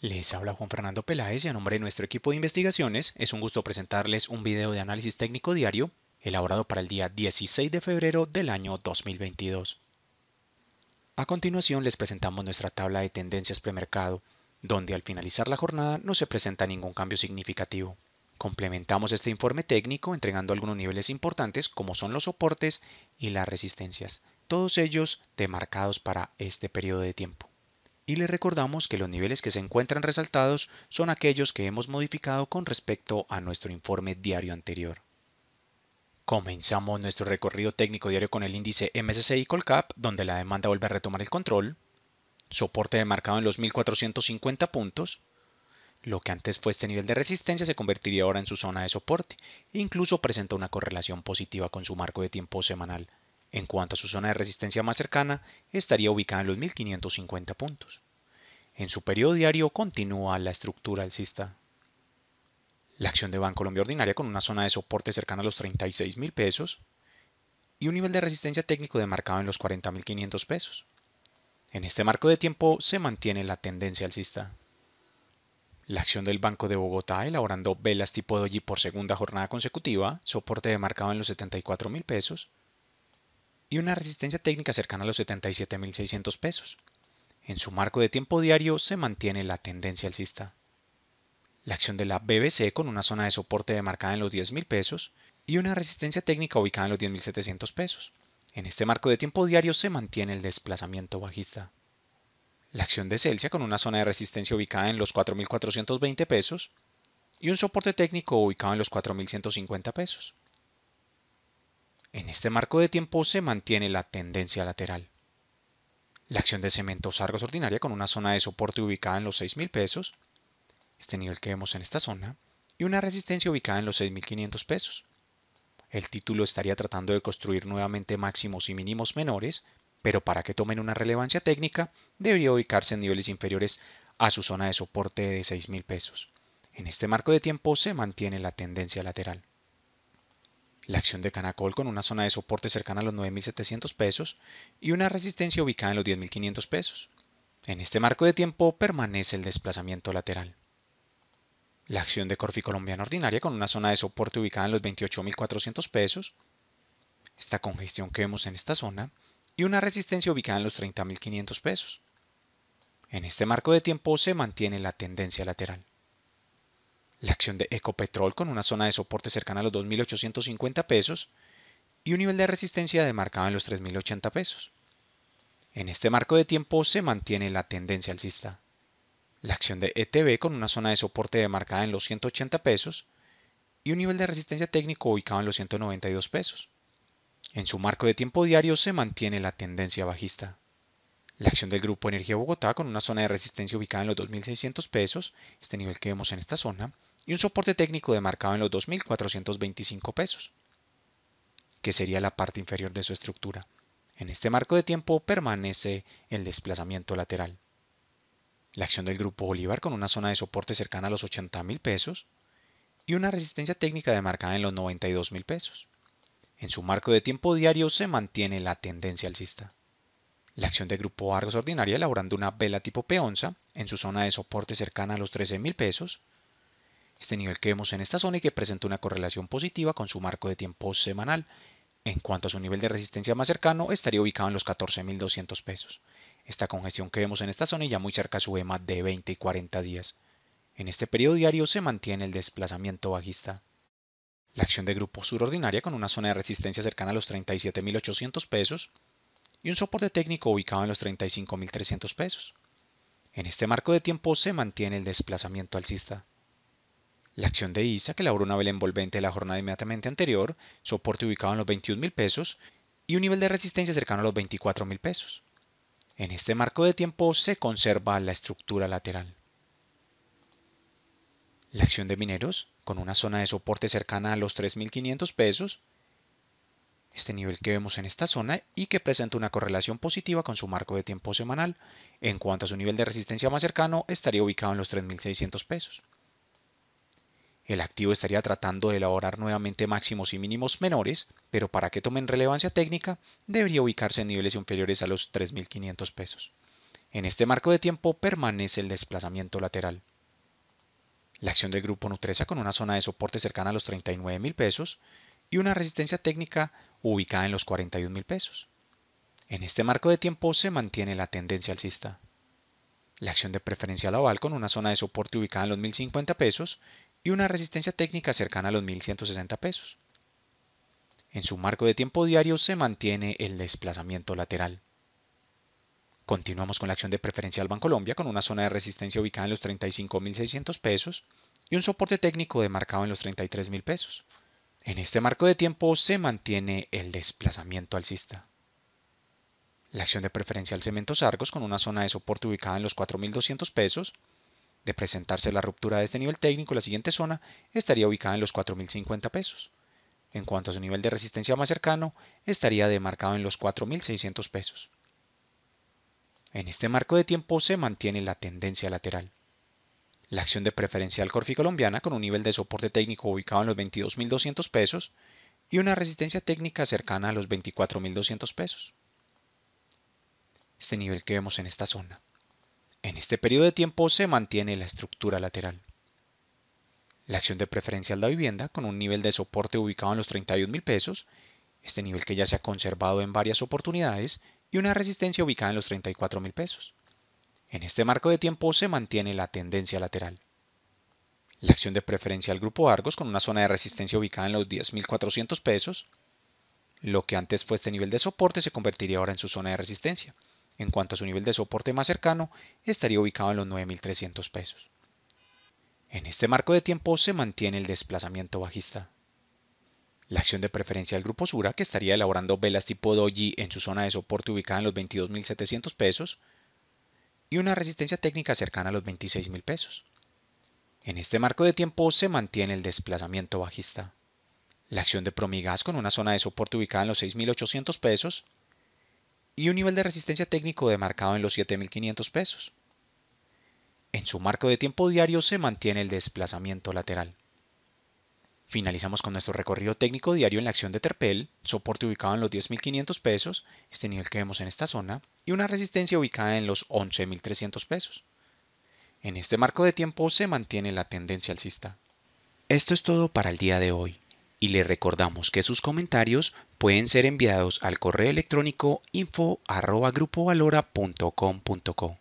Les habla Juan Fernando Peláez y a nombre de nuestro equipo de investigaciones es un gusto presentarles un video de análisis técnico diario elaborado para el día 16 de febrero del año 2022. A continuación les presentamos nuestra tabla de tendencias premercado, donde al finalizar la jornada no se presenta ningún cambio significativo. Complementamos este informe técnico entregando algunos niveles importantes como son los soportes y las resistencias, todos ellos demarcados para este periodo de tiempo. Y les recordamos que los niveles que se encuentran resaltados son aquellos que hemos modificado con respecto a nuestro informe diario anterior. Comenzamos nuestro recorrido técnico diario con el índice MSCI Colcap, donde la demanda vuelve a retomar el control, soporte demarcado en los 1450 puntos, lo que antes fue este nivel de resistencia se convertiría ahora en su zona de soporte e incluso presenta una correlación positiva con su marco de tiempo semanal. En cuanto a su zona de resistencia más cercana, estaría ubicada en los 1550 puntos. En su periodo diario continúa la estructura alcista. La acción de Banco Colombia Ordinaria con una zona de soporte cercana a los 36 mil pesos y un nivel de resistencia técnico demarcado en los 40.500 pesos. En este marco de tiempo se mantiene la tendencia alcista. La acción del Banco de Bogotá elaborando velas tipo doji por segunda jornada consecutiva, soporte demarcado en los 74 mil pesos y una resistencia técnica cercana a los 77.600 pesos. En su marco de tiempo diario se mantiene la tendencia alcista. La acción de la BBC con una zona de soporte demarcada en los 10.000 pesos y una resistencia técnica ubicada en los 10.700 pesos. En este marco de tiempo diario se mantiene el desplazamiento bajista. La acción de Celsia con una zona de resistencia ubicada en los 4.420 pesos y un soporte técnico ubicado en los 4.150 pesos. En este marco de tiempo se mantiene la tendencia lateral. La acción de Cementos Argos Ordinaria con una zona de soporte ubicada en los 6.000 pesos, este nivel que vemos en esta zona, y una resistencia ubicada en los 6.500 pesos. El título estaría tratando de construir nuevamente máximos y mínimos menores pero para que tomen una relevancia técnica debería ubicarse en niveles inferiores a su zona de soporte de 6.000 pesos. En este marco de tiempo se mantiene la tendencia lateral. La acción de Canacol con una zona de soporte cercana a los 9.700 pesos y una resistencia ubicada en los 10.500 pesos. En este marco de tiempo permanece el desplazamiento lateral. La acción de Corfi Colombiana Ordinaria con una zona de soporte ubicada en los 28.400 pesos. Esta congestión que vemos en esta zona y una resistencia ubicada en los 30.500 pesos. En este marco de tiempo se mantiene la tendencia lateral. La acción de Ecopetrol con una zona de soporte cercana a los 2.850 pesos y un nivel de resistencia demarcado en los 3.080 pesos. En este marco de tiempo se mantiene la tendencia alcista. La acción de ETB con una zona de soporte demarcada en los 180 pesos y un nivel de resistencia técnico ubicado en los 192 pesos. En su marco de tiempo diario se mantiene la tendencia bajista. La acción del Grupo Energía Bogotá con una zona de resistencia ubicada en los 2.600 pesos, este nivel que vemos en esta zona, y un soporte técnico demarcado en los 2.425 pesos, que sería la parte inferior de su estructura. En este marco de tiempo permanece el desplazamiento lateral. La acción del Grupo Bolívar con una zona de soporte cercana a los 80.000 pesos y una resistencia técnica demarcada en los 92.000 pesos. En su marco de tiempo diario se mantiene la tendencia alcista. La acción de Grupo Argos Ordinaria elaborando una vela tipo peonza en su zona de soporte cercana a los 13 mil pesos. Este nivel que vemos en esta zona y que presenta una correlación positiva con su marco de tiempo semanal. En cuanto a su nivel de resistencia más cercano, estaría ubicado en los 14.200 pesos. Esta congestión que vemos en esta zona y ya muy cerca su EMA de 20 y 40 días. En este periodo diario se mantiene el desplazamiento bajista. La acción de Grupo Sur Ordinaria con una zona de resistencia cercana a los 37.800 pesos y un soporte técnico ubicado en los 35.300 pesos. En este marco de tiempo se mantiene el desplazamiento alcista. La acción de ISA, que elaboró una vela envolvente la jornada inmediatamente anterior, soporte ubicado en los 21.000 pesos y un nivel de resistencia cercano a los 24.000 pesos. En este marco de tiempo se conserva la estructura lateral. La acción de mineros, con una zona de soporte cercana a los 3.500 pesos, este nivel que vemos en esta zona y que presenta una correlación positiva con su marco de tiempo semanal. En cuanto a su nivel de resistencia más cercano, estaría ubicado en los 3.600 pesos. El activo estaría tratando de elaborar nuevamente máximos y mínimos menores, pero para que tomen relevancia técnica, debería ubicarse en niveles inferiores a los 3.500 pesos. En este marco de tiempo permanece el desplazamiento lateral. La acción del grupo Nutresa con una zona de soporte cercana a los 39 mil pesos y una resistencia técnica ubicada en los 41 mil pesos. En este marco de tiempo se mantiene la tendencia alcista. La acción de preferencial aval con una zona de soporte ubicada en los 1050 pesos y una resistencia técnica cercana a los 1160 pesos. En su marco de tiempo diario se mantiene el desplazamiento lateral. Continuamos con la acción de preferencial Bancolombia con una zona de resistencia ubicada en los 35.600 pesos y un soporte técnico demarcado en los 33.000 pesos. En este marco de tiempo se mantiene el desplazamiento alcista. La acción de preferencial Cementos Argos con una zona de soporte ubicada en los 4.200 pesos. De presentarse la ruptura de este nivel técnico, la siguiente zona estaría ubicada en los 4.050 pesos. En cuanto a su nivel de resistencia más cercano, estaría demarcado en los 4.600 pesos. En este marco de tiempo se mantiene la tendencia lateral. La acción de preferencial Corfi colombiana con un nivel de soporte técnico ubicado en los 22.200 pesos y una resistencia técnica cercana a los 24.200 pesos. Este nivel que vemos en esta zona. En este periodo de tiempo se mantiene la estructura lateral. La acción de preferencial de vivienda con un nivel de soporte ubicado en los 31.000 pesos, este nivel que ya se ha conservado en varias oportunidades y una resistencia ubicada en los 34 mil pesos. En este marco de tiempo se mantiene la tendencia lateral. La acción de preferencia del grupo Argos con una zona de resistencia ubicada en los 10.400 pesos. Lo que antes fue este nivel de soporte se convertiría ahora en su zona de resistencia. En cuanto a su nivel de soporte más cercano, estaría ubicado en los 9.300 pesos. En este marco de tiempo se mantiene el desplazamiento bajista. La acción de preferencia del grupo Sura, que estaría elaborando velas tipo Doji en su zona de soporte ubicada en los 22.700 pesos, y una resistencia técnica cercana a los 26.000 pesos. En este marco de tiempo se mantiene el desplazamiento bajista. La acción de Promigas con una zona de soporte ubicada en los 6.800 pesos y un nivel de resistencia técnico demarcado en los 7.500 pesos. En su marco de tiempo diario se mantiene el desplazamiento lateral. Finalizamos con nuestro recorrido técnico diario en la acción de Terpel, soporte ubicado en los 10.500 pesos, este nivel que vemos en esta zona, y una resistencia ubicada en los 11.300 pesos. En este marco de tiempo se mantiene la tendencia alcista. Esto es todo para el día de hoy, y le recordamos que sus comentarios pueden ser enviados al correo electrónico info.grupovalora.com.co.